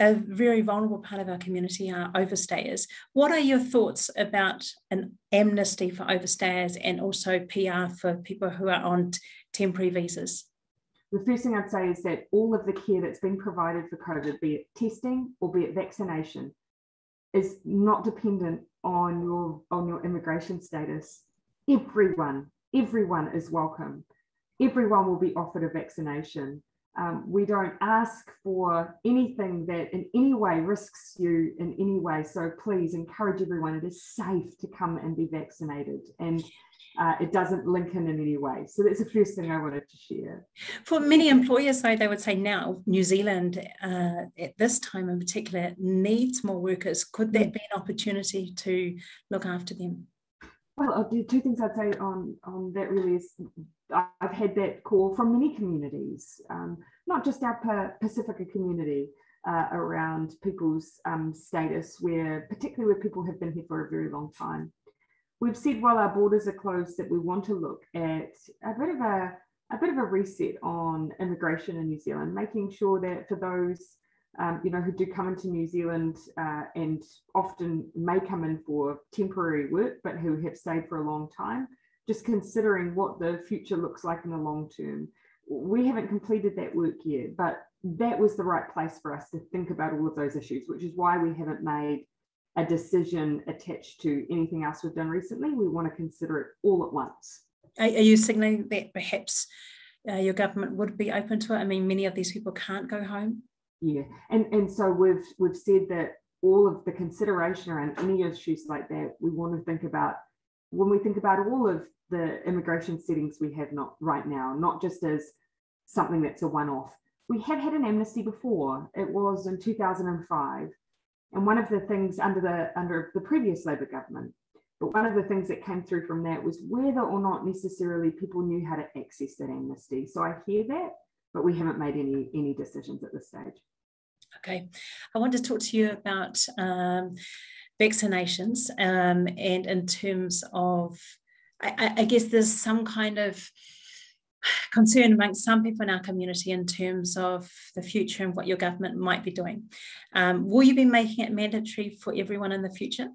a very vulnerable part of our community are overstayers. What are your thoughts about an amnesty for overstayers and also PR for people who are on temporary visas? The first thing I'd say is that all of the care that's been provided for COVID, be it testing or be it vaccination, is not dependent on your on your immigration status. Everyone, everyone is welcome. Everyone will be offered a vaccination. Um, we don't ask for anything that in any way risks you in any way. So please encourage everyone. It is safe to come and be vaccinated, and uh, it doesn't link in in any way. So that's the first thing I wanted to share. For many employers, though, they would say now New Zealand uh, at this time in particular needs more workers. Could that be an opportunity to look after them? Well, I'll two things I'd say on, on that really is I've had that call from many communities, um, not just our Pacifica community, uh, around people's um, status, where particularly where people have been here for a very long time. We've said while our borders are closed that we want to look at a bit of a a bit of a reset on immigration in New Zealand, making sure that for those um, you know who do come into New Zealand uh, and often may come in for temporary work, but who have stayed for a long time, just considering what the future looks like in the long term. We haven't completed that work yet, but that was the right place for us to think about all of those issues, which is why we haven't made a decision attached to anything else we've done recently. We want to consider it all at once. Are, you signaling that perhaps uh, your government would be open to it? I mean, many of these people can't go home. Yeah, and and so we've we've said that all of the consideration around any issues like that, we want to think about when we think about all of the immigration settings we have not right now, not just as something that's a one-off. We have had an amnesty before. It was in 2005. And one of the things under the under the previous Labour government, but one of the things that came through from that was whether or not necessarily people knew how to access that amnesty. So I hear that, but we haven't made any any decisions at this stage. Okay, I want to talk to you about um, vaccinations um, and in terms of I, I guess there's some kind of concern amongst some people in our community in terms of the future and what your government might be doing. Um, will you be making it mandatory for everyone in the future?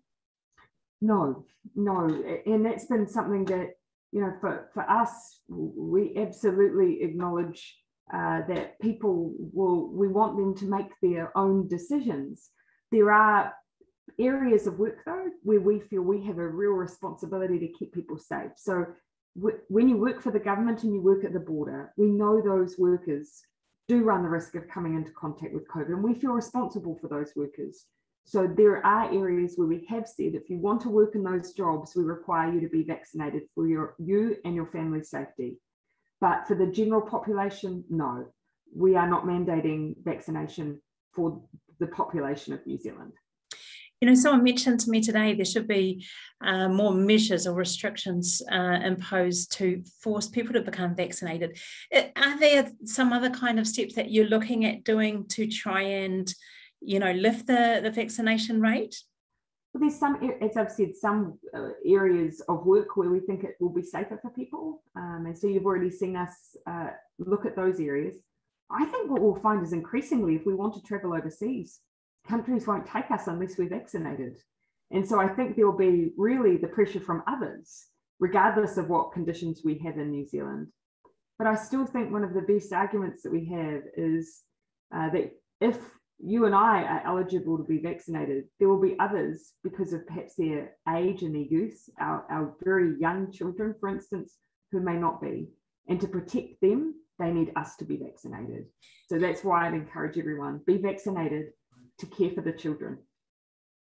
No, no. And that's been something that, you know, for, for us, we absolutely acknowledge uh, that people will, we want them to make their own decisions. There are areas of work though where we feel we have a real responsibility to keep people safe. So when you work for the government and you work at the border we know those workers do run the risk of coming into contact with covid and we feel responsible for those workers. So there are areas where we have said if you want to work in those jobs we require you to be vaccinated for your you and your family's safety but for the general population no we are not mandating vaccination for the population of new zealand you know, someone mentioned to me today there should be uh, more measures or restrictions uh, imposed to force people to become vaccinated. Are there some other kind of steps that you're looking at doing to try and, you know, lift the, the vaccination rate? Well, there's some, as I've said, some uh, areas of work where we think it will be safer for people. Um, and so you've already seen us uh, look at those areas. I think what we'll find is increasingly, if we want to travel overseas, countries won't take us unless we're vaccinated. And so I think there'll be really the pressure from others, regardless of what conditions we have in New Zealand. But I still think one of the best arguments that we have is uh, that if you and I are eligible to be vaccinated, there will be others because of perhaps their age and their youth, our, our very young children, for instance, who may not be. And to protect them, they need us to be vaccinated. So that's why I'd encourage everyone be vaccinated to care for the children.